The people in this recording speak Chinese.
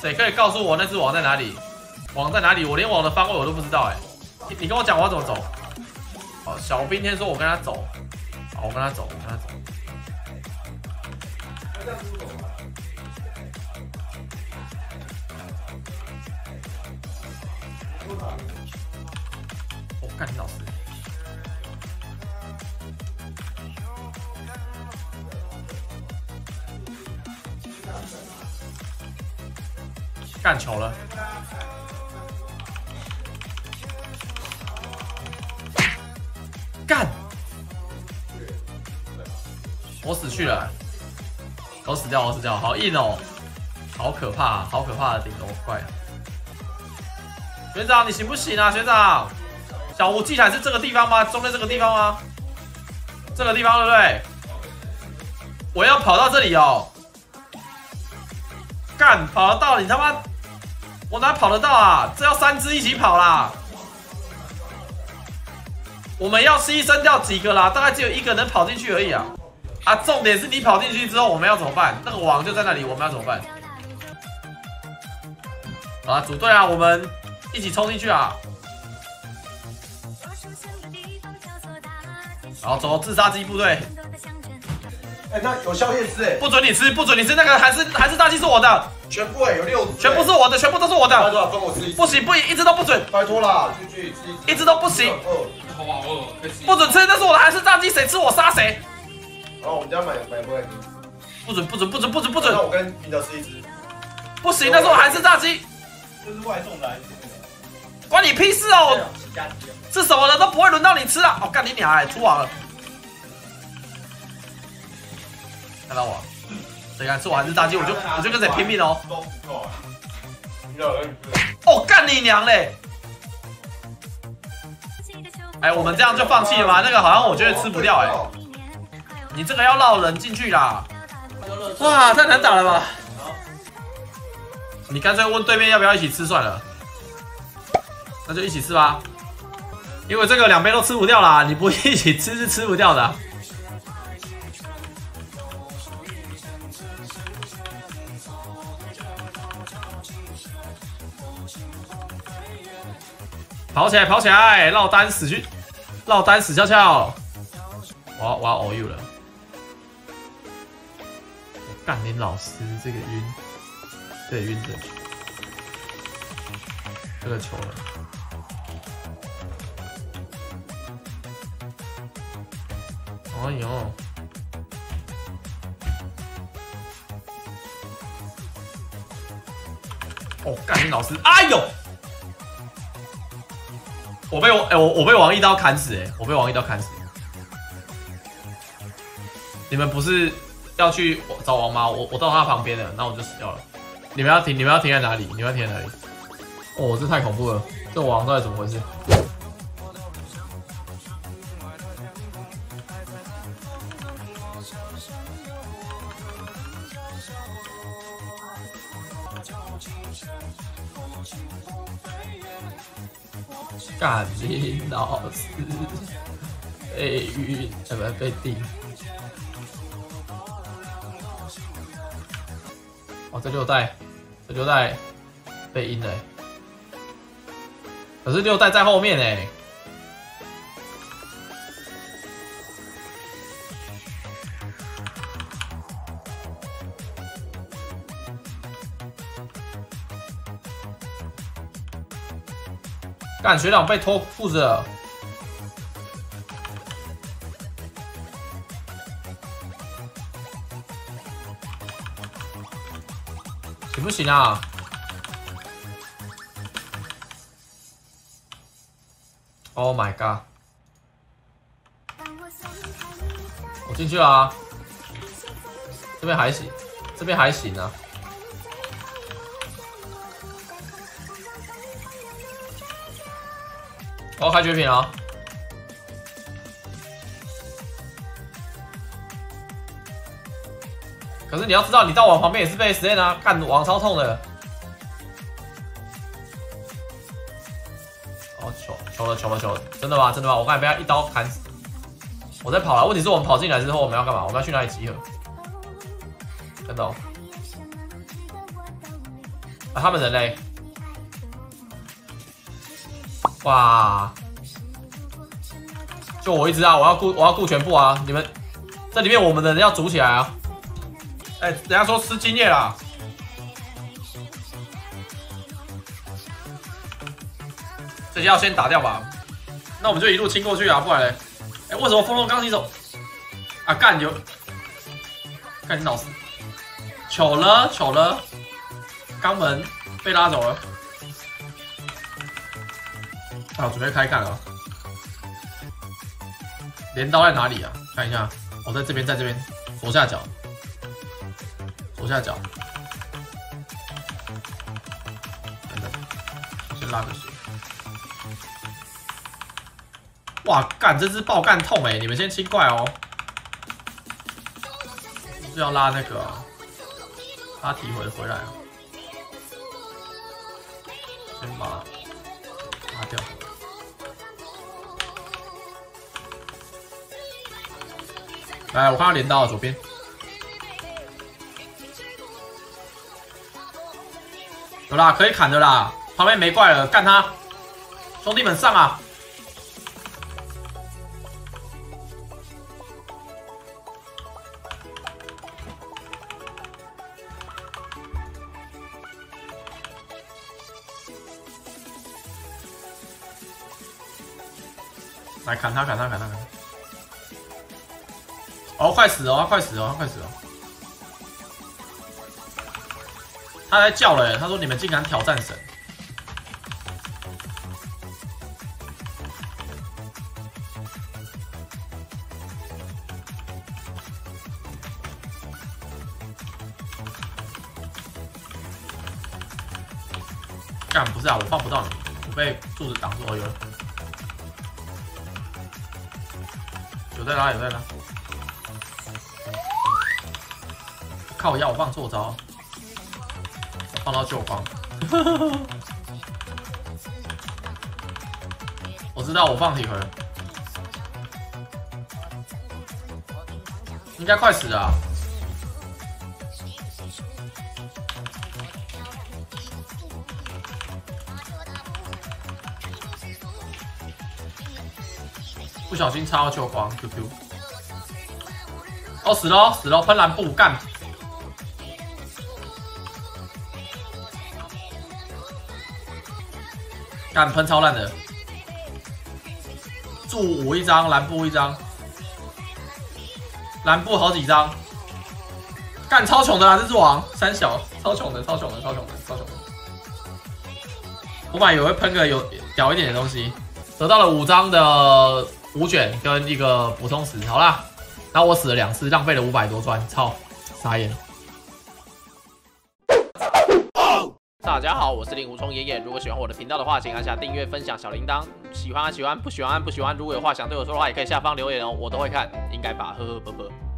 谁可以告诉我那只网在哪里？网在哪里？我连网的方位我都不知道哎、你你跟我讲我要怎么走？好，小兵天说我跟他走，好，我跟他走，我跟他走。我干你老师！干球了！干！我死去了，我死掉，我死掉，好硬哦，好可怕，好可怕的顶楼怪！学长，你行不行啊？学长，小吴祭坛是这个地方吗？中间这个地方吗？这个地方对不对？我要跑到这里哦！干，跑到你他妈！我哪跑得到啊？这要三只一起跑啦！我们要牺牲掉几个啦？大概只有一个能跑进去而已啊！啊，重点是你跑进去之后，我们要怎么办？那个网就在那里，我们要怎么办？好啊，组队啊，我们一起冲进去啊！好，走自杀机部队，哎，那有宵夜吃哎，不准你吃，不准你吃，那个还是还是大鸡是我的，全部哎，有六只，全部是我的，全部都是我的，拜托了，分我吃一不行不行，一直都不准，拜托啦，进去吃一一只都不行。不准吃，那是我的还是炸鸡，谁吃我杀谁，然后我们家买买回来，不准不准不准不准不准。那，我跟你的吃一只，不行，那是我还是炸鸡，这是外送的还是关你屁事哦，是什么的都不会轮到你吃啊！哦，干你娘哎，出网了，看到我，谁敢吃我还是炸鸡，我就我就跟谁拼命哦，哦，干你娘嘞！哎，我们这样就放弃了吗？那个好像我觉得吃不掉哎、你这个要绕人进去啦！哇，太难打了吧！你干脆问对面要不要一起吃算了，那就一起吃吧。因为这个两边都吃不掉啦，你不一起吃是吃不掉的啊、跑起来，跑起来，落单死去，落单死翘翘。我要我要偶 you 了，我干你老师这个晕，对晕这个球，这个球了。哎呦！哦，干你老师！哎呦！我被我哎、我我被王一刀砍死哎、我被王一刀砍死。你们不是要去找王吗？我我到他旁边了，那我就死掉了。你们要停，你们要停在哪里？你们要停在哪里？哦，这太恐怖了，这王到底怎么回事？干你老师被晕，怎么被定？哦，这六代，这六代被阴了，可是六代在后面哎。干学长被脱裤子了，行不行啊？Oh my god！我进去了啊，这边还行，这边还行啊。我要开绝品了啊。可是你要知道，你到网旁边也是被 s 啊，干网超痛的。哦，球球了球了球了，真的吗？真的吗？我刚才被他一刀砍死。我在跑了，问题是我们跑进来之后，我们要干嘛？我们要去哪里集合？看到。啊，他们人嘞？哇！就我一只啊，我要顾我要顾全部啊！你们这里面我们的人要组起来啊！哎、人家说吃经验啦。这些要先打掉吧，那我们就一路清过去啊，不然嘞，哎、为什么风龙刚起手？啊，干有，干你老师，糗了糗了，肛门被拉走了，啊，准备开干了，镰刀在哪里啊？看一下，我、在这边，在这边，左下角，左下角，等等，先拉个血。哇，干这只爆干痛哎！你们先清怪哦，是要拉那个、啊，拉提回回来啊，先把拉掉。来，我看到镰刀了，左边。有啦，可以砍的啦，旁边没怪了，干他！兄弟们上啊！来砍他，砍他，砍他，砍他！哦，快死哦，快死哦，快死哦！他在叫了，他说你们竟敢挑战神！干不是啊，我放不到你，我被柱子挡住。哦，有了，有在拉，有在拉。靠腰，我放错招，放到旧光。我知道我放体回，应该快死了、不小心插到旧光，QQ。哦，死了，死了，喷蓝布干。干喷超烂的，柱五一张，蓝布一张，蓝布好几张，干超穷的啦，这只王。三小，超穷的，超穷的，超穷的，超穷的。我本来以为会喷个有屌一点的东西，得到了五张的五卷跟一个补充石，好啦，然后我死了两次，浪费了五百多砖，操，傻眼。大家好，我是令狐冲爷爷。如果喜欢我的频道的话，请按下订阅、分享小铃铛。喜欢啊喜欢，不喜欢按不喜欢。如果有话想对我说的话，也可以下方留言哦，我都会看，应该吧，呵呵啵啵。